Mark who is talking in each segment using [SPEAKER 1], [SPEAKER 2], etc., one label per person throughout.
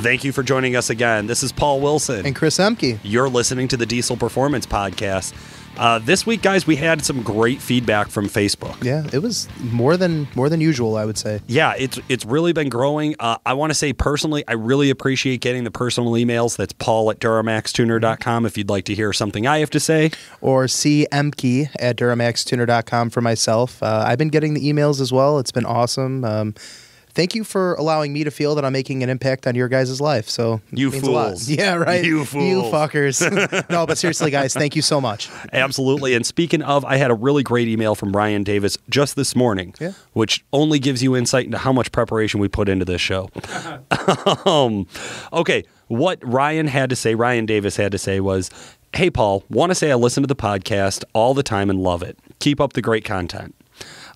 [SPEAKER 1] Thank you for joining us again. This is Paul Wilson.
[SPEAKER 2] And Chris Emke.
[SPEAKER 1] You're listening to the Diesel Performance Podcast. Uh, this week, guys, we had some great feedback from Facebook.
[SPEAKER 2] Yeah, it was more than more than usual, I would say.
[SPEAKER 1] Yeah, it's it's really been growing. Uh, I want to say personally, I really appreciate getting the personal emails. That's Paul at DuramaxTuner.com if you'd like to hear something I have to say.
[SPEAKER 2] Or cmkey at DuramaxTuner.com for myself. Uh, I've been getting the emails as well. It's been awesome. Um, thank you for allowing me to feel that I'm making an impact on your guys' life. So
[SPEAKER 1] You
[SPEAKER 2] it means a lot.
[SPEAKER 1] fools.
[SPEAKER 2] Yeah, right.
[SPEAKER 1] You fools, You
[SPEAKER 2] fuckers. no, but seriously, guys, thank you so much.
[SPEAKER 1] Absolutely. And speaking of, I had a really great email from Ryan Davis just this morning,
[SPEAKER 2] Yeah.
[SPEAKER 1] which only gives you insight into how much preparation we put into this show. um, okay, what Ryan had to say, Ryan Davis had to say was, Hey, Paul, want to say I listen to the podcast all the time and love it. Keep up the great content.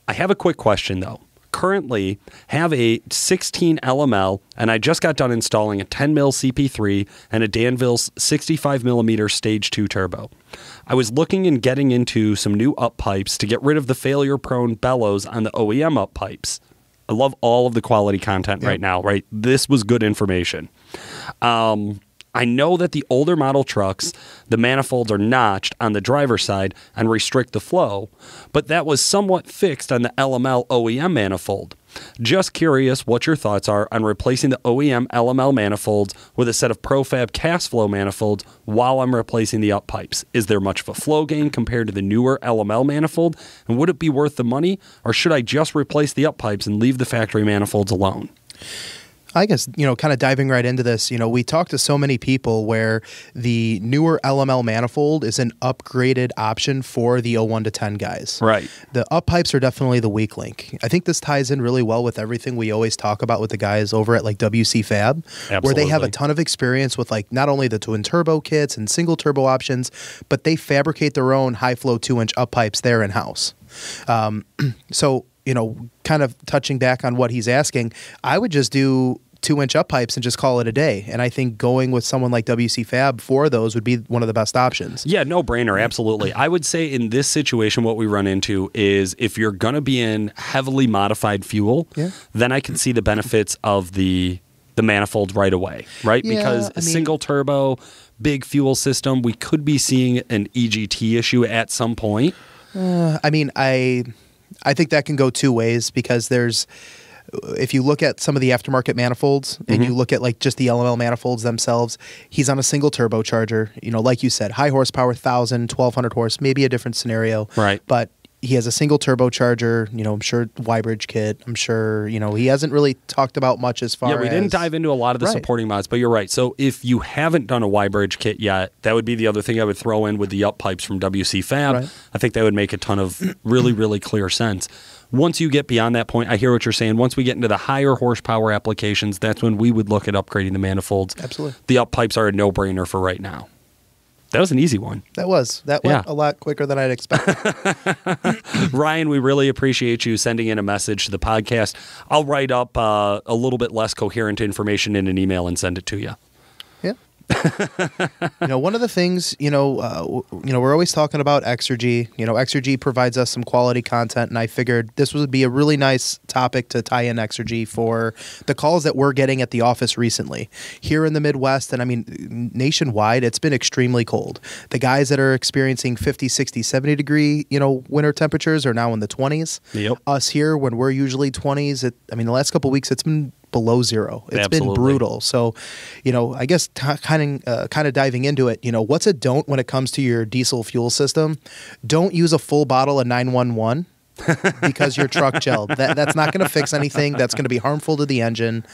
[SPEAKER 1] I have a quick question, though. Currently, have a 16 LML, and I just got done installing a 10 mil CP3 and a Danville's 65 millimeter Stage 2 turbo. I was looking and getting into some new up pipes to get rid of the failure prone bellows on the OEM up pipes. I love all of the quality content right now, right? This was good information. Um, I know that the older model trucks, the manifolds are notched on the driver's side and restrict the flow, but that was somewhat fixed on the LML OEM manifold. Just curious what your thoughts are on replacing the OEM LML manifolds with a set of Profab cast flow manifolds while I'm replacing the up pipes. Is there much of a flow gain compared to the newer LML manifold? And would it be worth the money, or should I just replace the up pipes and leave the factory manifolds alone?
[SPEAKER 2] I guess, you know, kind of diving right into this, you know, we talk to so many people where the newer LML manifold is an upgraded option for the 01 to 10 guys.
[SPEAKER 1] Right.
[SPEAKER 2] The up pipes are definitely the weak link. I think this ties in really well with everything we always talk about with the guys over at like WC Fab, where they have a ton of experience with like not only the twin turbo kits and single turbo options, but they fabricate their own high flow two inch up pipes there in house. Um, so, you know, kind of touching back on what he's asking, I would just do two inch up pipes and just call it a day. And I think going with someone like WC Fab for those would be one of the best options.
[SPEAKER 1] Yeah, no brainer. Absolutely. I would say in this situation, what we run into is if you're going to be in heavily modified fuel,
[SPEAKER 2] Yeah.
[SPEAKER 1] then I can see the benefits of the the manifold right away, right?
[SPEAKER 2] Yeah,
[SPEAKER 1] because
[SPEAKER 2] I
[SPEAKER 1] a
[SPEAKER 2] mean-
[SPEAKER 1] single turbo, big fuel system, we could be seeing an EGT issue at some point.
[SPEAKER 2] Uh, I mean, I I think that can go two ways because there's if you look at some of the aftermarket manifolds and
[SPEAKER 1] Mm-hmm.
[SPEAKER 2] you look at like just the LML manifolds themselves, he's on a single turbocharger. You know, like you said, high horsepower, 1000, 1200 horse, maybe a different scenario.
[SPEAKER 1] Right.
[SPEAKER 2] But he has a single turbocharger, you know, I'm sure Y-bridge kit. I'm sure, you know, he hasn't really talked about much as far
[SPEAKER 1] Yeah, we didn't dive into a lot of the
[SPEAKER 2] Right.
[SPEAKER 1] supporting mods, but you're right. So if you haven't done a Y-bridge kit yet, that would be the other thing I would throw in with the up pipes from WC Fab.
[SPEAKER 2] Right.
[SPEAKER 1] I think that would make a ton of really, really clear sense. Once you get beyond that point, I hear what you're saying. Once we get into the higher horsepower applications, that's when we would look at upgrading the manifolds.
[SPEAKER 2] Absolutely.
[SPEAKER 1] The up pipes are a no-brainer for right now. That was an easy one.
[SPEAKER 2] That was. That went
[SPEAKER 1] Yeah.
[SPEAKER 2] a lot quicker than I'd expected.
[SPEAKER 1] Ryan, we really appreciate you sending in a message to the podcast. I'll write up uh, a little bit less coherent information in an email and send it to you.
[SPEAKER 2] You know, one of the things, you know, uh, w- you know, we're always talking about Exergy. You know, Exergy provides us some quality content, and I figured this would be a really nice topic to tie in Exergy for the calls that we're getting at the office recently here in the Midwest, and I mean nationwide. It's been extremely cold. The guys that are experiencing 50, 60, 70 degree, you know, winter temperatures are now in the 20s.
[SPEAKER 1] Yep.
[SPEAKER 2] Us here, when we're usually 20s, it, I mean, the last couple weeks, it's been below zero. It's been brutal. So, you know, I guess kind of uh, kind of diving into it. You know, what's a don't when it comes to your diesel fuel system? Don't use a full bottle of nine one one. because your truck gelled. That, that's not going to fix anything. That's going to be harmful to the engine.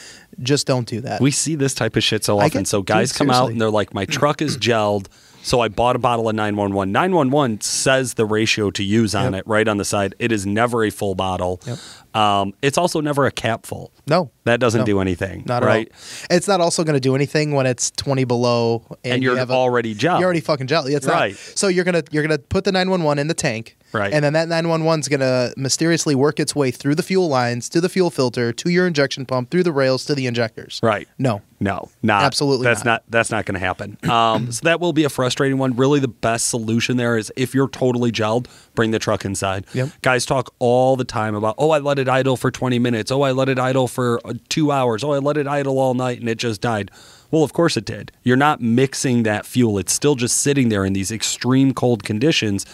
[SPEAKER 2] Just don't do that.
[SPEAKER 1] We see this type of shit so often.
[SPEAKER 2] get-
[SPEAKER 1] so guys
[SPEAKER 2] dude,
[SPEAKER 1] come out and they're like, "My truck is gelled." So I bought a bottle of 911. 911 says the ratio to use on
[SPEAKER 2] Yep.
[SPEAKER 1] it right on the side. It is never a full bottle.
[SPEAKER 2] Yep.
[SPEAKER 1] Um, it's also never a cap full.
[SPEAKER 2] no,
[SPEAKER 1] That doesn't
[SPEAKER 2] No.
[SPEAKER 1] do anything.
[SPEAKER 2] not
[SPEAKER 1] right?
[SPEAKER 2] at all. It's not also going to do anything when it's twenty below and,
[SPEAKER 1] And
[SPEAKER 2] you
[SPEAKER 1] you're
[SPEAKER 2] have a-
[SPEAKER 1] already gelled.
[SPEAKER 2] You're already fucking gelled. It's not- so you're gonna you're gonna put the nine one one in the tank.
[SPEAKER 1] Right.
[SPEAKER 2] And then that 911 is going to mysteriously work its way through the fuel lines, to the fuel filter, to your injection pump, through the rails, to the injectors.
[SPEAKER 1] Right.
[SPEAKER 2] No.
[SPEAKER 1] No, not
[SPEAKER 2] Absolutely
[SPEAKER 1] That's
[SPEAKER 2] not.
[SPEAKER 1] not. that's not going to happen. Um, so that will be a frustrating one. Really, the best solution there is if you're totally gelled, bring the truck inside.
[SPEAKER 2] Yep.
[SPEAKER 1] Guys talk all the time about, oh, I let it idle for 20 minutes. Oh, I let it idle for uh, two hours. Oh, I let it idle all night and it just died. Well, of course it did. You're not mixing that fuel. It's still just sitting there in these extreme cold conditions.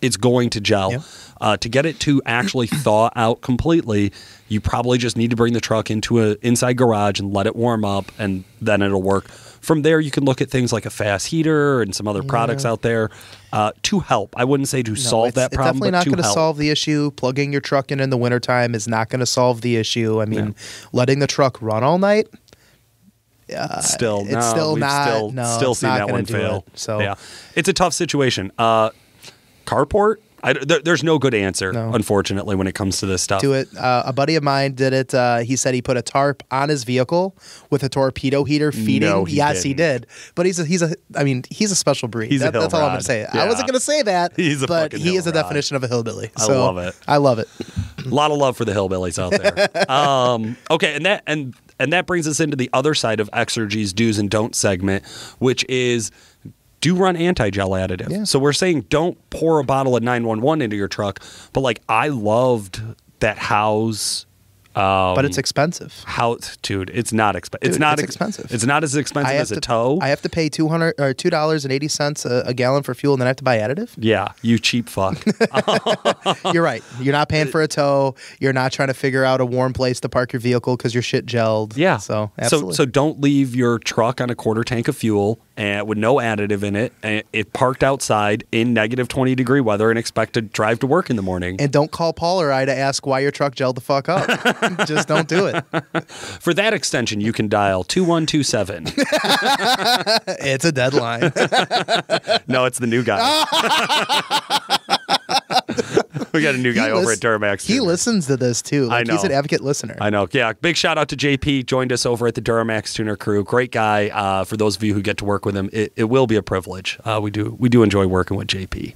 [SPEAKER 1] It's going to gel. Uh, to get it to actually thaw out completely, you probably just need to bring the truck into an inside garage and let it warm up, and then it'll work. From there, you can look at things like a fast heater and some other products out there uh, to help. I wouldn't say to
[SPEAKER 2] No,
[SPEAKER 1] solve that problem,
[SPEAKER 2] It's definitely not going to solve the issue. Plugging your truck in in the wintertime is not going to solve the issue. I mean, letting the truck run all night,
[SPEAKER 1] still,
[SPEAKER 2] it's
[SPEAKER 1] no,
[SPEAKER 2] still not-
[SPEAKER 1] Still,
[SPEAKER 2] no,
[SPEAKER 1] still
[SPEAKER 2] it's
[SPEAKER 1] seen
[SPEAKER 2] not
[SPEAKER 1] that one fail.
[SPEAKER 2] it. So-
[SPEAKER 1] yeah, it's a tough situation. Uh, carport. I, there, there's no good answer,
[SPEAKER 2] No.
[SPEAKER 1] unfortunately, when it comes to this stuff.
[SPEAKER 2] do it. Uh, a buddy of mine did it. Uh, he said he put a tarp on his vehicle with a torpedo heater feeding.
[SPEAKER 1] No, he
[SPEAKER 2] yes, he
[SPEAKER 1] didn't.
[SPEAKER 2] did. But he's a he's a. I mean, he's a special breed.
[SPEAKER 1] He's a
[SPEAKER 2] That- that's all I'm going to say.
[SPEAKER 1] rod.
[SPEAKER 2] I wasn't going to say that.
[SPEAKER 1] He's a
[SPEAKER 2] but he is a
[SPEAKER 1] rod.
[SPEAKER 2] definition of a hillbilly.
[SPEAKER 1] I love it.
[SPEAKER 2] I love it.
[SPEAKER 1] a lot of love for the hillbillies out there. um, okay, and that and and that brings us into the other side of Exergy's do's and don'ts segment, which is do run anti-gel additive.
[SPEAKER 2] Yeah.
[SPEAKER 1] So we're saying don't pour a bottle of 911 into your truck, but like I loved that house um,
[SPEAKER 2] but it's expensive.
[SPEAKER 1] house dude, it's not expensive. It's not
[SPEAKER 2] it's
[SPEAKER 1] ex-
[SPEAKER 2] expensive.
[SPEAKER 1] It's not as expensive as a tow.
[SPEAKER 2] I have to pay two hundred or two dollars and eighty cents a a gallon for fuel, and then I have to buy additive.
[SPEAKER 1] yeah, you cheap fuck.
[SPEAKER 2] You're right. You're not paying for a tow. You're not trying to figure out a warm place to park your vehicle because your shit gelled.
[SPEAKER 1] Yeah.
[SPEAKER 2] So
[SPEAKER 1] so so don't leave your truck on a quarter tank of fuel and with no additive in it. And it parked outside in negative twenty degree weather and expect to drive to work in the morning.
[SPEAKER 2] and don't call Paul or I to ask why your truck gelled the fuck up. Just don't do it.
[SPEAKER 1] For that extension, you can dial two one two seven.
[SPEAKER 2] It's a deadline.
[SPEAKER 1] No, it's the new guy. we got a new guy
[SPEAKER 2] He
[SPEAKER 1] over
[SPEAKER 2] lis-
[SPEAKER 1] at Duramax.
[SPEAKER 2] He listens to this too.
[SPEAKER 1] I
[SPEAKER 2] Like, He's an advocate listener.
[SPEAKER 1] I know. Yeah. Big shout out to JP. Joined us over at the Duramax Tuner crew. Great guy. Uh, for those of you who get to work with him, it, it will be a privilege. Uh, we do we do enjoy working with JP.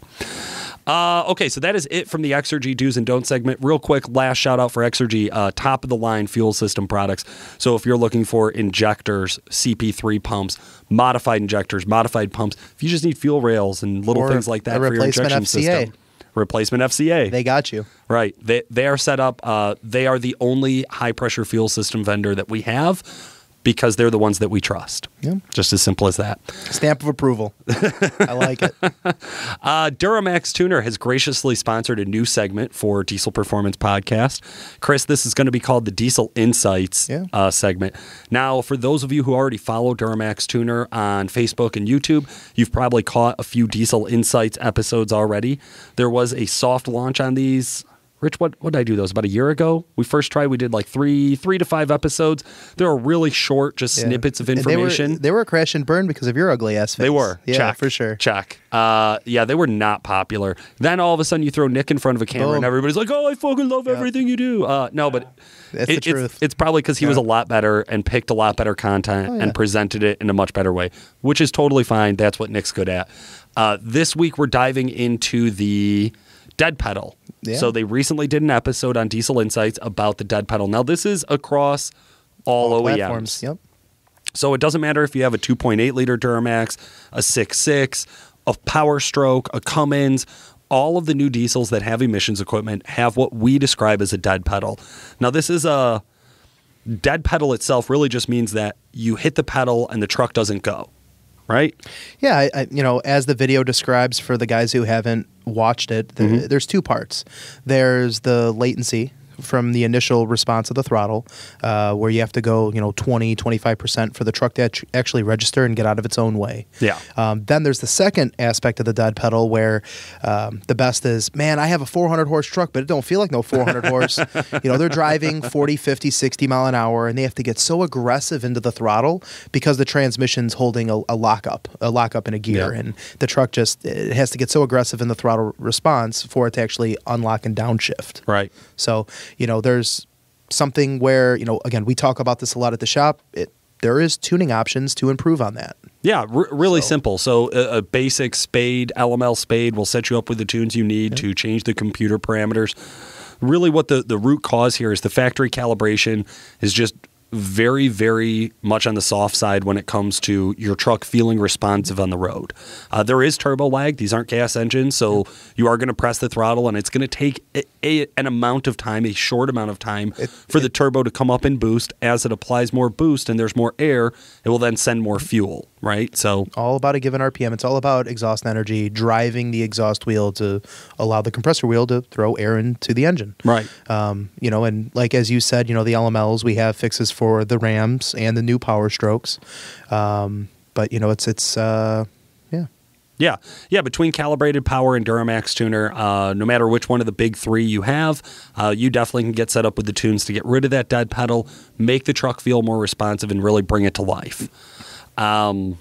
[SPEAKER 1] Uh, okay, so that is it from the Exergy do's and don'ts segment. Real quick, last shout out for Exergy, uh, top of the line fuel system products. So if you're looking for injectors, CP3 pumps, modified injectors, modified pumps, if you just need fuel rails and little
[SPEAKER 2] Or
[SPEAKER 1] things like that for your injection
[SPEAKER 2] FCA.
[SPEAKER 1] system, replacement FCA.
[SPEAKER 2] They got you.
[SPEAKER 1] Right. They they are set up. Uh, they are the only high pressure fuel system vendor that we have because they're the ones that we trust.
[SPEAKER 2] Yeah.
[SPEAKER 1] Just as simple as that.
[SPEAKER 2] Stamp of approval. I like it.
[SPEAKER 1] Uh, Duramax Tuner has graciously sponsored a new segment for Diesel Performance Podcast. Chris, this is going to be called the Diesel Insights
[SPEAKER 2] Yeah.
[SPEAKER 1] uh, segment. Now, for those of you who already follow Duramax Tuner on Facebook and YouTube, you've probably caught a few Diesel Insights episodes already. There was a soft launch on these. Rich, what what did I do those about a year ago? We first tried. We did like three three to five episodes. They were really short, just
[SPEAKER 2] Yeah.
[SPEAKER 1] snippets of information.
[SPEAKER 2] They were, they were a crash and burn because of your ugly ass face.
[SPEAKER 1] They were.
[SPEAKER 2] Yeah,
[SPEAKER 1] Check.
[SPEAKER 2] for sure.
[SPEAKER 1] Check. Uh, yeah, they were not popular. Then all of a sudden you throw Nick in front of a camera and everybody's like, oh, I fucking love everything you do. Uh, no, but
[SPEAKER 2] That's the
[SPEAKER 1] it's,
[SPEAKER 2] truth.
[SPEAKER 1] It's probably because he was a lot better and picked a lot better content
[SPEAKER 2] Oh, yeah.
[SPEAKER 1] and presented it in a much better way, which is totally fine. That's what Nick's good at. Uh, this week we're diving into the dead pedal.
[SPEAKER 2] Yeah.
[SPEAKER 1] So they recently did an episode on Diesel Insights about the dead pedal. Now this is across all, OEMs.
[SPEAKER 2] platforms. Yep.
[SPEAKER 1] So it doesn't matter if you have a 2.8 liter Duramax, a 6.6, a Power Stroke, a Cummins. All of the new diesels that have emissions equipment have what we describe as a dead pedal. Now, this is a dead pedal itself. Really, just means that you hit the pedal and the truck doesn't go. Right?
[SPEAKER 2] Yeah, I, I, you know, as the video describes for the guys who haven't watched it, there,
[SPEAKER 1] Mm-hmm.
[SPEAKER 2] there's two parts. There's the latency from the initial response of the throttle, uh, where you have to go, you know, 20, 25% for the truck to act- actually register and get out of its own way.
[SPEAKER 1] Yeah.
[SPEAKER 2] Um, then there's the second aspect of the dead pedal where um, the best is, man, I have a 400 horse truck, but it don't feel like no 400 horse. You know, they're driving 40, 50, 60 mile an hour, and they have to get so aggressive into the throttle because the transmission's holding a, a lockup, a lockup in a gear,
[SPEAKER 1] Yeah.
[SPEAKER 2] and the truck just it has to get so aggressive in the throttle response for it to actually unlock and downshift.
[SPEAKER 1] Right.
[SPEAKER 2] So, you know, there's something where, you know, again, we talk about this a lot at the shop. It there is tuning options to improve on that.
[SPEAKER 1] Yeah, r- really
[SPEAKER 2] So-
[SPEAKER 1] simple. So a, a basic spade, LML spade, will set you up with the tunes you need to change the computer parameters. Really, what the, the root cause here is the factory calibration is just very, very much on the soft side when it comes to your truck feeling responsive on the road. Uh, there is turbo lag. These aren't gas engines, so you are going to press the throttle, and it's going to take a, a, an amount of time, a short amount of time,
[SPEAKER 2] It-
[SPEAKER 1] for the turbo to come up and boost. As it applies more boost and there's more air, it will then send more fuel, right? So
[SPEAKER 2] all about a given RPM. It's all about exhaust energy, driving the exhaust wheel to allow the compressor wheel to throw air into the engine.
[SPEAKER 1] Right.
[SPEAKER 2] Um, you know, and like as you said, you know, the LMLs we have fixes for the Rams and the new Power Strokes. Um, but you know, it's it's uh, yeah.
[SPEAKER 1] Yeah, yeah. Between calibrated power and Duramax tuner, uh, no matter which one of the big three you have, uh, you definitely can get set up with the tunes to get rid of that dead pedal, make the truck feel more responsive, and really bring it to life. Um,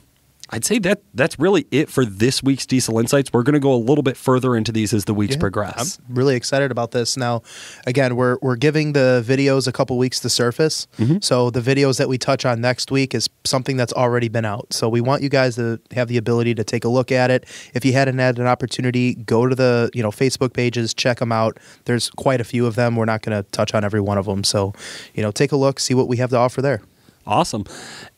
[SPEAKER 1] I'd say that that's really it for this week's Diesel Insights. We're going to go a little bit further into these as the weeks
[SPEAKER 2] Yeah,
[SPEAKER 1] progress.
[SPEAKER 2] I'm really excited about this. Now, again, we're we're giving the videos a couple weeks to surface.
[SPEAKER 1] Mm-hmm.
[SPEAKER 2] So the videos that we touch on next week is something that's already been out. So we want you guys to have the ability to take a look at it. If you hadn't had an opportunity, go to the you know Facebook pages, check them out. There's quite a few of them. We're not going to touch on every one of them. So, you know, take a look, see what we have to offer there.
[SPEAKER 1] Awesome.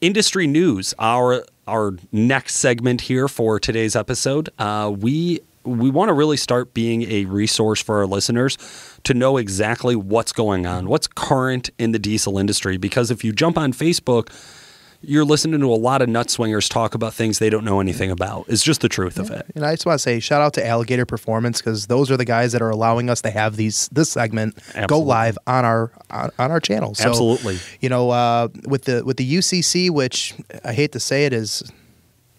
[SPEAKER 1] Industry news. Our our next segment here for today's episode. Uh, we we want to really start being a resource for our listeners to know exactly what's going on, what's current in the diesel industry. Because if you jump on Facebook, you're listening to a lot of nut swingers talk about things they don't know anything about. It's just the truth of it.
[SPEAKER 2] And I just want to say shout out to Alligator Performance because those are the guys that are allowing us to have these this segment go live on our on, on our channel. So,
[SPEAKER 1] Absolutely.
[SPEAKER 2] You know, uh, with the with the UCC, which I hate to say it is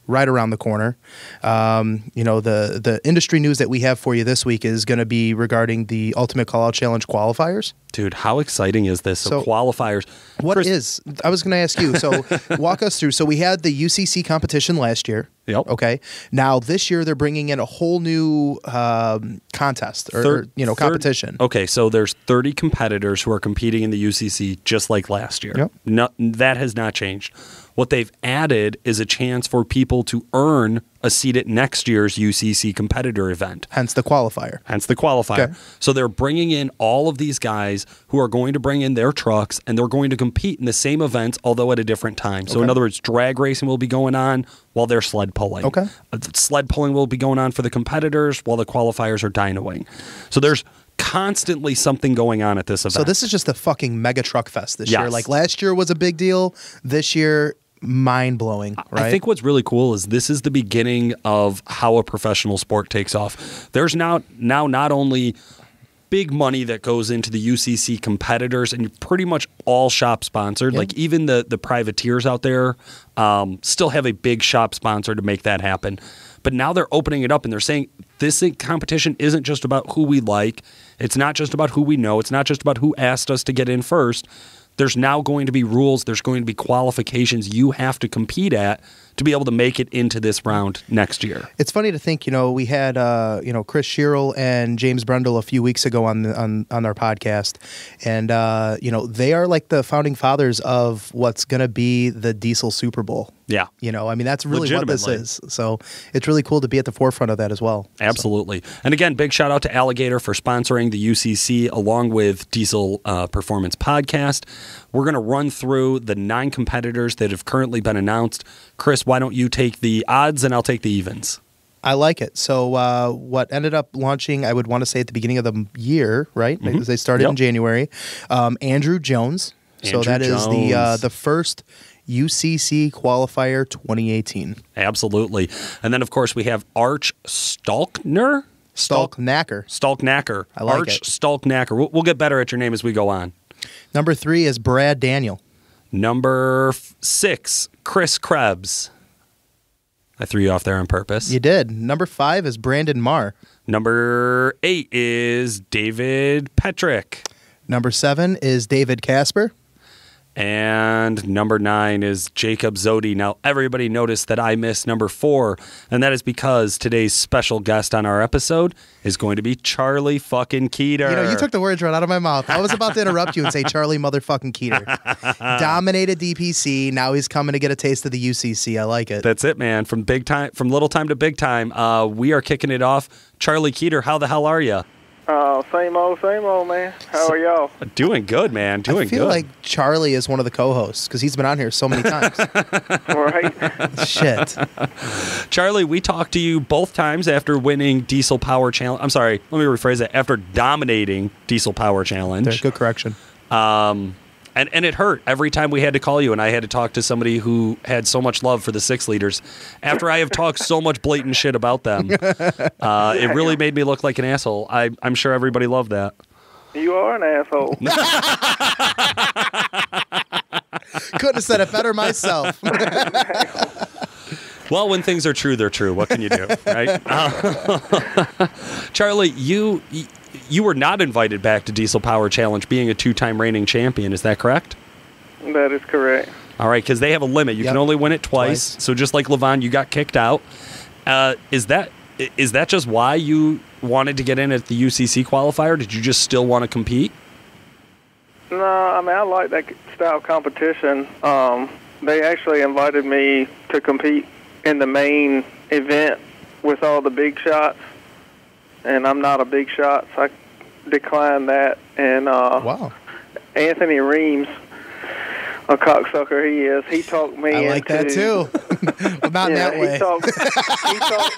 [SPEAKER 2] right around the corner. Um, you know, the the industry news that we have for you this week is going to be regarding the Ultimate Call Out Challenge qualifiers.
[SPEAKER 1] Dude, how exciting is this? So,
[SPEAKER 2] So-
[SPEAKER 1] qualifiers.
[SPEAKER 2] What
[SPEAKER 1] Chris-
[SPEAKER 2] is? I was going to ask you. So walk us through. So we had the UCC competition last year.
[SPEAKER 1] Yep.
[SPEAKER 2] Okay. Now this year they're bringing in a whole new um, contest or,
[SPEAKER 1] Thir-
[SPEAKER 2] or, you know
[SPEAKER 1] third-
[SPEAKER 2] competition.
[SPEAKER 1] Okay, so there's 30 competitors who are competing in the UCC just like last year.
[SPEAKER 2] Yep.
[SPEAKER 1] No, that has not changed. What they've added is a chance for people to earn a seat at next year's UCC competitor event.
[SPEAKER 2] Hence the qualifier.
[SPEAKER 1] Hence the qualifier.
[SPEAKER 2] Okay.
[SPEAKER 1] So they're bringing in all of these guys who are going to bring in their trucks and they're going to compete in the same events, although at a different time. So, in other words, drag racing will be going on while they're sled pulling.
[SPEAKER 2] Okay.
[SPEAKER 1] Uh, Sled pulling will be going on for the competitors while the qualifiers are dynoing. So there's constantly something going on at this event.
[SPEAKER 2] So this is just a fucking mega truck fest this year. Like last year was a big deal. This year, mind blowing. Right.
[SPEAKER 1] I think what's really cool is this is the beginning of how a professional sport takes off. There's now now not only big money that goes into the UCC competitors and pretty much all shop sponsored. Like even the the privateers out there um, still have a big shop sponsor to make that happen. But now they're opening it up and they're saying this competition isn't just about who we like. It's not just about who we know. It's not just about who asked us to get in first. There's now going to be rules. There's going to be qualifications you have to compete at to be able to make it into this round next year.
[SPEAKER 2] It's funny to think, you know, we had uh, you know Chris Sherrill and James Brundle a few weeks ago on the, on on our podcast, and uh, you know they are like the founding fathers of what's going to be the Diesel Super Bowl.
[SPEAKER 1] Yeah.
[SPEAKER 2] You know, I mean that's really what this is. So it's really cool to be at the forefront of that as well.
[SPEAKER 1] Absolutely. And again, big shout out to Alligator for sponsoring the UCC along with Diesel uh, Performance Podcast. We're going to run through the nine competitors that have currently been announced. Chris, why don't you take the odds and I'll take the evens?
[SPEAKER 2] I like it. So uh, what ended up launching, I would want to say at the beginning of the year, right? Because they started in January. Um, Andrew Jones. so
[SPEAKER 1] Andrew
[SPEAKER 2] that is the uh, the first UCC qualifier 2018.
[SPEAKER 1] Absolutely. And then, of course, we have Arch Stalkner?
[SPEAKER 2] Stalk Knacker.
[SPEAKER 1] Stalknacker.
[SPEAKER 2] I like
[SPEAKER 1] Arch
[SPEAKER 2] it.
[SPEAKER 1] Stalknacker. We'll, we'll get better at your name as we go on.
[SPEAKER 2] Number three is Brad Daniel.
[SPEAKER 1] Number f- six, Chris Krebs. I threw you off there on purpose.
[SPEAKER 2] You did. Number five is Brandon Marr.
[SPEAKER 1] Number eight is David Petrick.
[SPEAKER 2] Number seven is David Casper.
[SPEAKER 1] And number nine is Jacob Zodi. Now, everybody noticed that I missed number four, and that is because today's special guest on our episode is going to be Charlie fucking Keeter.
[SPEAKER 2] You know, you took the words right out of my mouth. I was about to interrupt you and say Charlie motherfucking Keeter. Dominated DPC. Now he's coming to get a taste of the UCC. I like it.
[SPEAKER 1] That's it, man. From big time, from little time to big time. Uh, we are kicking it off. Charlie Keeter, how the hell are you?
[SPEAKER 3] Oh, same old, same old, man. How are y'all?
[SPEAKER 1] Doing good, man. Doing good.
[SPEAKER 2] I feel
[SPEAKER 1] good.
[SPEAKER 2] like Charlie is one of the co-hosts because he's been on here so many times.
[SPEAKER 3] right?
[SPEAKER 2] Shit.
[SPEAKER 1] Charlie, we talked to you both times after winning Diesel Power Challenge. I'm sorry, let me rephrase that. After dominating Diesel Power Challenge.
[SPEAKER 2] There,
[SPEAKER 1] Challenge.
[SPEAKER 2] good correction.
[SPEAKER 1] Um, and, and it hurt every time we had to call you, and I had to talk to somebody who had so much love for the six liters. After I have talked so much blatant shit about them, uh, it really made me look like an asshole. I, I'm sure everybody loved that.
[SPEAKER 3] You are an asshole.
[SPEAKER 2] Couldn't have said it better myself.
[SPEAKER 1] Well, when things are true, they're true. What can you do, right? Uh, Charlie, you you were not invited back to Diesel Power Challenge, being a two-time reigning champion. Is that correct?
[SPEAKER 3] that is correct.
[SPEAKER 1] All right, because they have a limit. You
[SPEAKER 2] Yep.
[SPEAKER 1] can only win it twice.
[SPEAKER 2] Twice.
[SPEAKER 1] So just like Levon, you got kicked out. Uh, is that i- is that just why you wanted to get in at the UCC qualifier? Did you just still want to compete?
[SPEAKER 3] No, I mean I like that style of competition. Um, they actually invited me to compete in the main event with all the big shots, and I'm not a big shot, so I declined that. And uh,
[SPEAKER 2] wow.
[SPEAKER 3] Anthony Reams, a cocksucker he is, he talked me
[SPEAKER 2] I like that
[SPEAKER 3] into-
[SPEAKER 2] too. But not in that
[SPEAKER 3] he
[SPEAKER 2] way.
[SPEAKER 3] talked, he, talked,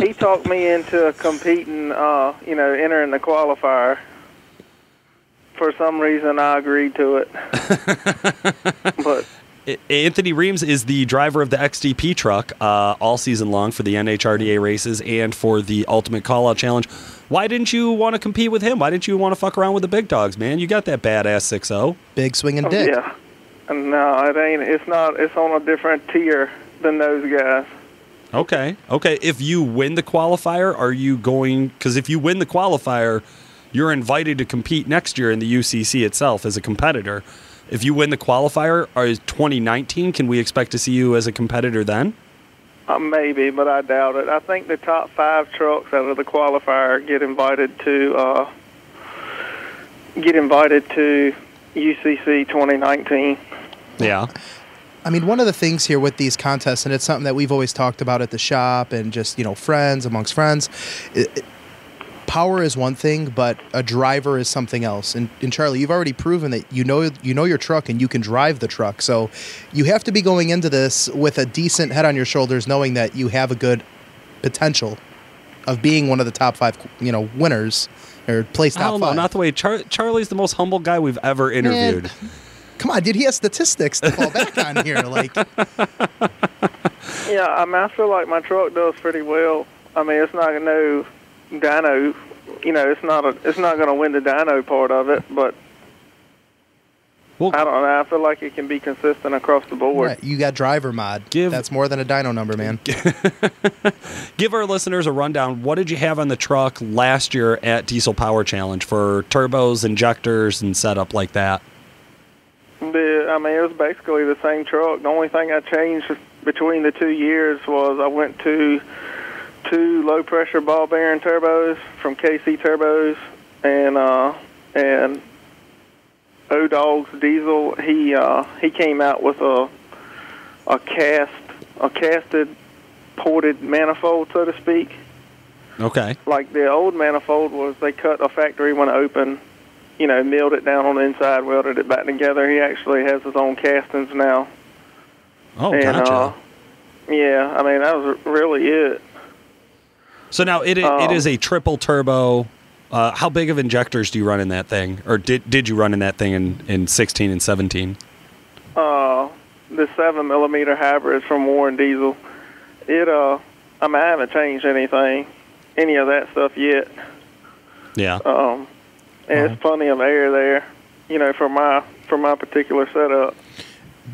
[SPEAKER 3] he talked me into competing, uh, you know, entering the qualifier. For some reason, I agreed to it. but
[SPEAKER 1] Anthony Reams is the driver of the XDP truck uh, all season long for the NHRDA races and for the Ultimate Callout Challenge. Why didn't you want to compete with him? Why didn't you want to fuck around with the big dogs, man? You got that badass oh. 6-0.
[SPEAKER 2] Big swinging oh, dick.
[SPEAKER 3] yeah, no, it ain't. It's not. It's on a different tier than those guys.
[SPEAKER 1] Okay. Okay. If you win the qualifier, are you going? Because if you win the qualifier, you're invited to compete next year in the UCC itself as a competitor. If you win the qualifier, or is 2019? Can we expect to see you as a competitor then?
[SPEAKER 3] Uh, maybe, but I doubt it. I think the top five trucks out of the qualifier get invited to uh, get invited to UCC 2019.
[SPEAKER 1] Yeah.
[SPEAKER 2] I mean, one of the things here with these contests, and it's something that we've always talked about at the shop and just, you know, friends amongst friends. It, it- power is one thing, but a driver is something else. And, and Charlie, you've already proven that you know you know your truck and you can drive the truck. So you have to be going into this with a decent head on your shoulders, knowing that you have a good potential of being one of the top five, you know, winners or place
[SPEAKER 1] I
[SPEAKER 2] top
[SPEAKER 1] don't know.
[SPEAKER 2] five.
[SPEAKER 1] Not the way Char- Charlie's the most humble guy we've ever interviewed.
[SPEAKER 2] Come on, dude, he has statistics to fall back on here. Like,
[SPEAKER 3] Yeah, I mean, I feel like my truck does pretty well. I mean, it's not no dyno. You know, it's not a. It's not going to win the dyno part of it, but
[SPEAKER 1] Well,
[SPEAKER 3] I don't know. I feel like it can be consistent across the board.
[SPEAKER 2] right, you got driver mod.
[SPEAKER 1] Give-
[SPEAKER 2] That's more than a dyno number, man.
[SPEAKER 1] give our listeners a rundown. What did you have on the truck last year at Diesel Power Challenge for turbos, injectors, and setup like that?
[SPEAKER 3] The, I mean, it was basically the same truck. The only thing I changed between the two years was I went to two low pressure ball bearing turbos from KC Turbos, and uh, and O Dog's diesel. He uh, he came out with a a cast a casted ported manifold, so to speak.
[SPEAKER 1] Okay.
[SPEAKER 3] Like the old manifold was, they cut a factory when open, you know, milled it down on the inside, welded it back together. He actually has his own castings now.
[SPEAKER 1] Oh,
[SPEAKER 3] and
[SPEAKER 1] gotcha.
[SPEAKER 3] uh, yeah, I mean that was really it.
[SPEAKER 1] So now it,
[SPEAKER 3] Oh.
[SPEAKER 1] it is a triple turbo. Uh, how big of injectors do you run in that thing, or did did you run in that thing in, in 16 and 17?
[SPEAKER 3] Uh, the seven millimeter hybrids from Warren Diesel. It uh, I mean I haven't changed anything, any of that stuff yet.
[SPEAKER 1] Yeah.
[SPEAKER 3] Um, and it's plenty of air there, you know, for my for my particular setup.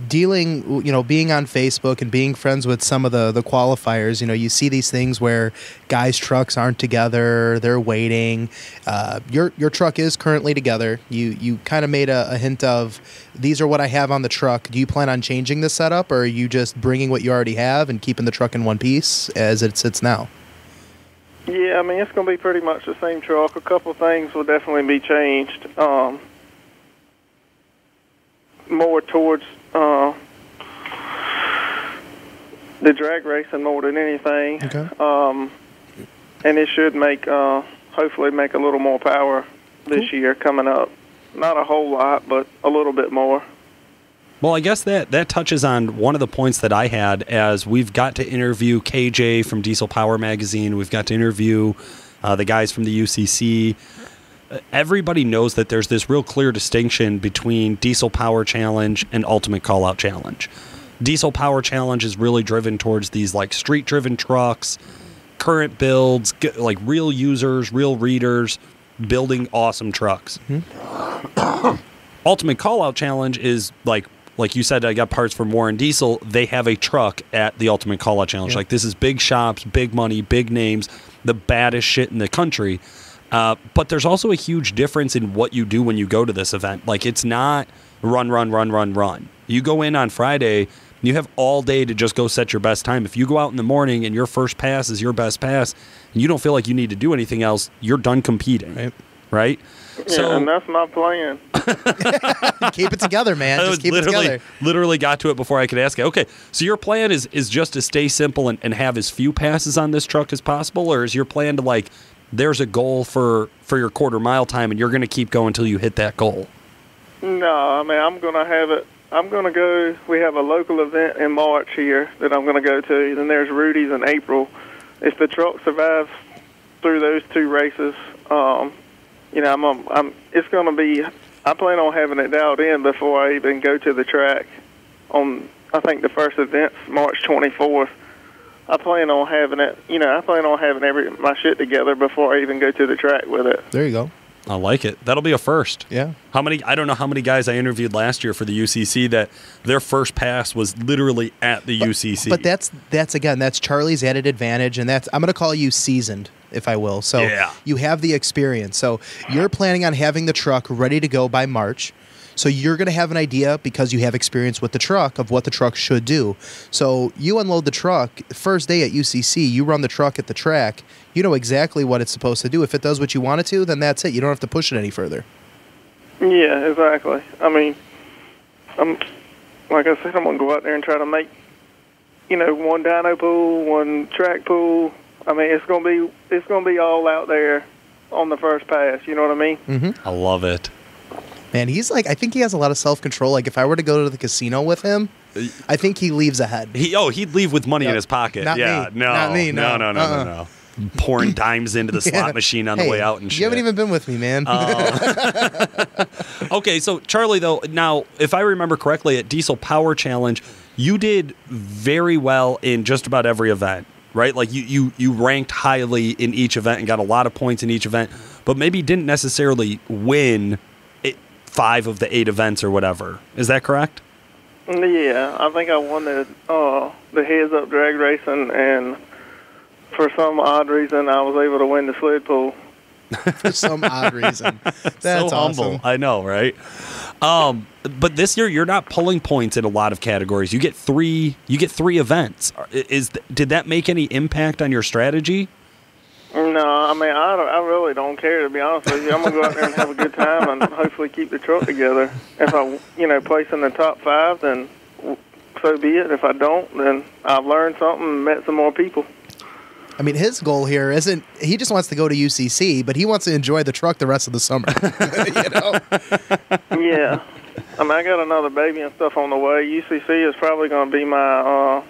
[SPEAKER 2] Dealing you know being on facebook and being friends with some of the the qualifiers you know you see these things where guys trucks aren't together they're waiting uh, your your truck is currently together you you kind of made a, a hint of these are what i have on the truck do you plan on changing the setup or are you just bringing what you already have and keeping the truck in one piece as it sits now
[SPEAKER 3] Yeah, I mean it's going to be pretty much the same truck. A couple things will definitely be changed. Um, more towards uh, the drag racing more than anything.
[SPEAKER 2] okay
[SPEAKER 3] Um, and it should make uh, hopefully make a little more power this year coming up. Not a whole lot, but a little bit more.
[SPEAKER 1] Well, I guess that that touches on one of the points that I had as we've got to interview KJ from Diesel Power Magazine. We've got to interview uh, the guys from the UCC. Uh, Everybody knows that there's this real clear distinction between Diesel Power Challenge and Ultimate Callout Challenge. Diesel Power Challenge is really driven towards these like street driven trucks, current builds, like real users, real readers, building awesome trucks. Ultimate Call Out Challenge is like like you said, I got parts from Warren Diesel. They have a truck at the Ultimate Call Out Challenge.
[SPEAKER 2] Yeah.
[SPEAKER 1] Like this is big shops, big money, big names, the baddest shit in the country. Uh, but there's also a huge difference in what you do when you go to this event. Like it's not run, run, run, run, run. You go in on Friday, you have all day to just go set your best time. If you go out in the morning and your first pass is your best pass, and you don't feel like you need to do anything else, you're done competing.
[SPEAKER 2] Right.
[SPEAKER 1] Right?
[SPEAKER 3] yeah, and that's my plan.
[SPEAKER 2] keep it together man
[SPEAKER 1] I
[SPEAKER 2] just
[SPEAKER 1] was
[SPEAKER 2] keep it
[SPEAKER 1] literally,
[SPEAKER 2] together
[SPEAKER 1] literally got to it before I could ask it. Okay, so your plan is is just to stay simple and, and have as few passes on this truck as possible, or is your plan to like there's a goal for for your quarter mile time and you're going to keep going until you hit that goal?
[SPEAKER 3] No, I mean I'm gonna have it. I'm gonna go. We have a local event in March here that I'm gonna go to. Then there's Rudy's in April. If the truck survives through those two races, um, you know, I'm, I'm. It's gonna be. I plan on having it dialed in before I even go to the track. On I think the first event's March 24th. I plan on having it. You know, I plan on having every my shit together before I even go to the track with it.
[SPEAKER 2] there you go
[SPEAKER 1] I like it. That'll be a first.
[SPEAKER 2] yeah
[SPEAKER 1] How many? I don't know how many guys I interviewed last year for the UCC that their first pass was literally at the UCC.
[SPEAKER 2] But that's that's again that's Charlie's added advantage, and that's I'm going to call you seasoned, if I will. So
[SPEAKER 1] Yeah.
[SPEAKER 2] you have the experience. So you're planning on having the truck ready to go by March. So you're going to have an idea because you have experience with the truck of what the truck should do. So you unload the truck first day at UCC. You run the truck at the track. You know exactly what it's supposed to do. If it does what you want it to, then that's it. You don't have to push it any further.
[SPEAKER 3] Yeah, exactly. I mean, I'm like I said, I'm gonna go out there and try to make, you know, one dyno pool, one track pool. I mean, it's gonna be it's gonna be all out there on the first pass. You know what I mean? Mm-hmm.
[SPEAKER 1] I love it.
[SPEAKER 2] Man, he's like I think he has a lot of self control. Like if I were to go to the casino with him, I think he leaves ahead.
[SPEAKER 1] He oh he'd leave with money in his pocket.
[SPEAKER 2] Not
[SPEAKER 1] yeah,
[SPEAKER 2] me.
[SPEAKER 1] no,
[SPEAKER 2] Not me,
[SPEAKER 1] no,
[SPEAKER 2] no.
[SPEAKER 1] no, no,
[SPEAKER 2] Uh-uh.
[SPEAKER 1] no, no. Pouring dimes into the slot
[SPEAKER 2] Yeah.
[SPEAKER 1] machine on the way out and shit.
[SPEAKER 2] You haven't even been with me, man. Oh.
[SPEAKER 1] Okay, so Charlie, though, now if I remember correctly, at Diesel Power Challenge, you did very well in just about every event, right? Like you you you ranked highly in each event and got a lot of points in each event, but maybe didn't necessarily win five of the eight events or whatever. Is that correct?
[SPEAKER 3] Yeah, I think I won the uh, the heads up drag racing, and for some odd reason, I was able to win the sled pool.
[SPEAKER 2] for some odd reason. That's
[SPEAKER 1] so humble.
[SPEAKER 2] awesome.
[SPEAKER 1] I know, right? Um, but this year you're not pulling points in a lot of categories. You get three. You get three events. Is did that make any impact on your strategy?
[SPEAKER 3] No, I mean I, don't, I really don't care to be honest with you. I'm gonna go out there and have a good time and hopefully keep the truck together. If I, you know, place in the top five, then so be it. If I don't, then I've learned something and met some more people.
[SPEAKER 2] I mean, his goal here isn't he just wants to go to UCC, but he wants to enjoy the truck the rest of the summer. you know?
[SPEAKER 3] Yeah, I mean I got another baby and stuff on the way. UCC is probably going to be my uh,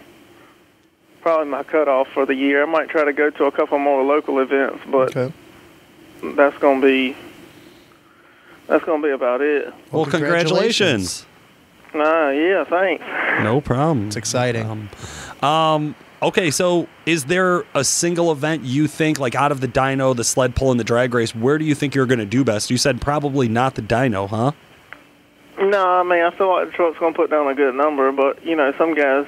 [SPEAKER 3] probably my cutoff for the year. I might try to go to a couple more local events, but
[SPEAKER 2] Okay.
[SPEAKER 3] that's going to be that's going to be about it.
[SPEAKER 1] Well, congratulations.
[SPEAKER 3] Nah, yeah, thanks.
[SPEAKER 1] No problem.
[SPEAKER 2] It's exciting.
[SPEAKER 1] Um, um, okay, so is there a single event you think, like out of the dyno, the sled pull, and the drag race, where do you think you're going to do best? You said probably not the dyno, huh?
[SPEAKER 3] No, I mean I feel like the truck's gonna put down a good number, but you know some guys.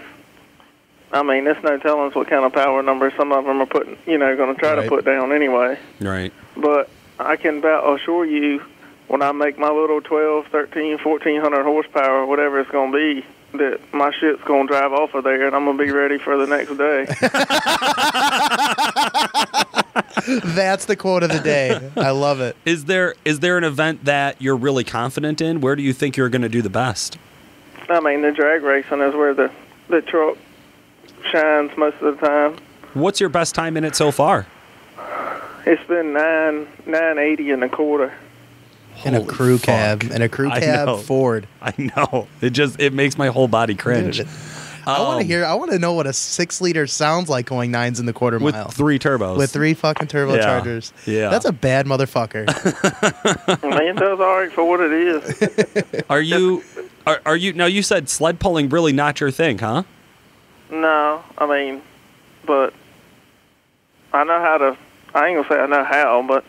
[SPEAKER 3] I mean, there's no telling us what kind of power number some of them are putting. You know, going to try
[SPEAKER 2] Right.
[SPEAKER 3] to put down anyway.
[SPEAKER 1] Right.
[SPEAKER 3] But I can about assure you, when I make my little 12, 13, 1400 horsepower, whatever it's going to be, that my shit's going to drive off of there, and I'm going to be ready for the next day.
[SPEAKER 2] That's the quote of the day. I love it.
[SPEAKER 1] Is there is there an event that you're really confident in? Where do you think you're going to do the best?
[SPEAKER 3] I mean, the drag racing is where the the truck shines most of the time.
[SPEAKER 1] What's your best time in it so far?
[SPEAKER 3] It's been nine nine eighty and a quarter.
[SPEAKER 2] In a
[SPEAKER 1] Holy
[SPEAKER 2] crew
[SPEAKER 1] fuck.
[SPEAKER 2] cab. In a crew
[SPEAKER 1] I
[SPEAKER 2] cab
[SPEAKER 1] know.
[SPEAKER 2] Ford.
[SPEAKER 1] I know. It just it makes my whole body cringe.
[SPEAKER 2] Dude, I want
[SPEAKER 1] Um,
[SPEAKER 2] to hear. I want to know what a six liter sounds like going nines in the quarter
[SPEAKER 1] with
[SPEAKER 2] mile
[SPEAKER 1] three turbos.
[SPEAKER 2] with three fucking turbochargers.
[SPEAKER 1] Yeah.
[SPEAKER 2] that's a bad motherfucker.
[SPEAKER 3] I mean, it does all right for what it is.
[SPEAKER 1] Are you are, are you now you said sled pulling really not your thing, huh?
[SPEAKER 3] No, I mean, but I know how to. I ain't gonna say I know how, but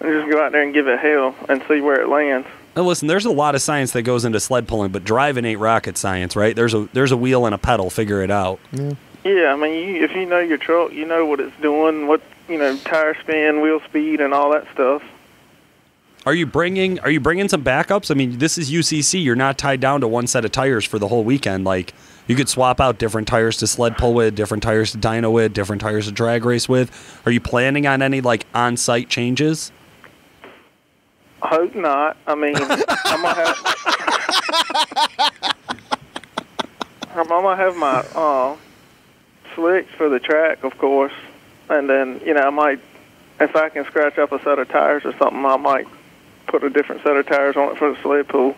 [SPEAKER 3] I just go out there and give it hell and see where it lands.
[SPEAKER 1] Now listen, there's a lot of science that goes into sled pulling, but driving ain't rocket science, right? There's a there's a wheel and a pedal, figure it out.
[SPEAKER 3] Yeah, Yeah, I mean, you, if you know your truck, you know what it's doing, what you know, tire spin, wheel speed, and all that stuff.
[SPEAKER 1] Are you bringing Are you bringing some backups? I mean, this is UCC. You're not tied down to one set of tires for the whole weekend. Like you could swap out different tires to sled pull with, different tires to dyno with, different tires to drag race with. Are you planning on any like on site changes?
[SPEAKER 3] Hope not. I mean, I'm gonna have. I'm gonna have my uh, slicks for the track, of course, and then you know I might, if I can scratch up a set of tires or something, I might put a different set of tires on it for the sled pull.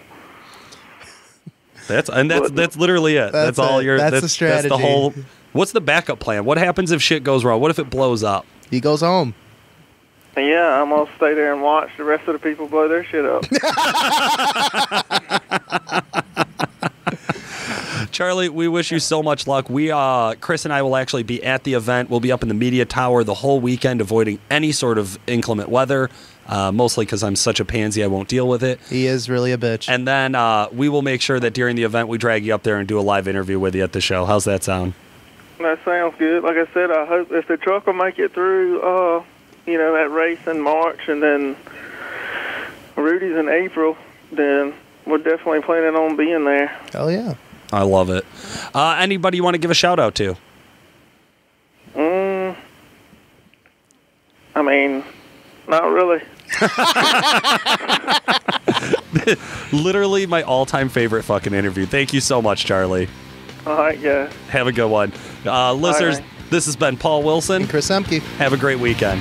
[SPEAKER 1] That's and that's that's literally it. That's,
[SPEAKER 2] That's
[SPEAKER 1] all
[SPEAKER 2] it.
[SPEAKER 1] your
[SPEAKER 2] That's the
[SPEAKER 1] That's the whole. What's the backup plan? What happens if shit goes wrong? What if it blows up?
[SPEAKER 2] He goes home.
[SPEAKER 3] Yeah, I'm gonna stay there and watch the rest of the people blow their shit up.
[SPEAKER 1] Charlie, we wish you so much luck. We, uh, Chris and I will actually be at the event. We'll be up in the media tower the whole weekend, avoiding any sort of inclement weather. Uh, mostly because I'm such a pansy, I won't deal with it.
[SPEAKER 2] He is really a bitch.
[SPEAKER 1] And then uh, we will make sure that during the event we drag you up there and do a live interview with you at the show. How's that sound?
[SPEAKER 3] That sounds good. Like I said, I hope if the truck will make it through, uh, you know, that race in March and then Rudy's in April, then we're definitely planning on being there.
[SPEAKER 2] Hell yeah.
[SPEAKER 1] I love it. Uh, anybody you want to give a shout out to?
[SPEAKER 3] Mm, I mean, not really.
[SPEAKER 1] Literally my all-time favorite fucking interview. Thank you so much, Charlie.
[SPEAKER 3] All right, guys.
[SPEAKER 1] Have a good one, uh, listeners.
[SPEAKER 3] right.
[SPEAKER 1] This has been Paul Wilson.
[SPEAKER 2] And Chris Emke.
[SPEAKER 1] Have a great weekend.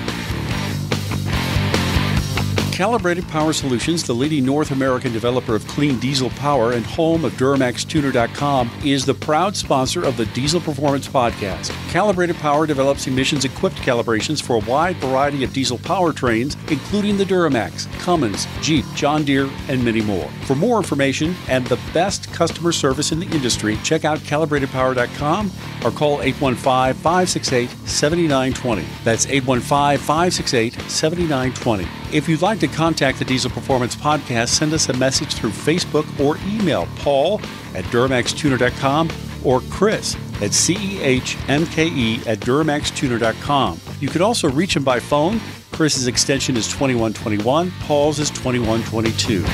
[SPEAKER 4] Calibrated Power Solutions, the leading North American developer of clean diesel power and home of DuramaxTuner.com, is the proud sponsor of the Diesel Performance Podcast. Calibrated Power develops emissions equipped calibrations for a wide variety of diesel powertrains, including the Duramax, Cummins, Jeep, John Deere, and many more. For more information and the best customer service in the industry, check out calibratedpower.com or call 815 568 7920. That's 815 568 7920. If you'd like to contact the Diesel Performance Podcast, send us a message through Facebook or email paul at DuramaxTuner.com or Chris at CEHMKE at DuramaxTuner.com. You can also reach him by phone. Chris's extension is 2121, Paul's is 2122.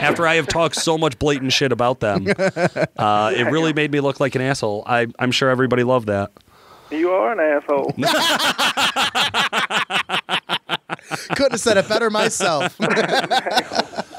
[SPEAKER 1] After I have talked so much blatant shit about them, uh, it really made me look like an asshole. I, I'm sure everybody loved that.
[SPEAKER 3] You are an asshole.
[SPEAKER 2] Couldn't have said it better myself.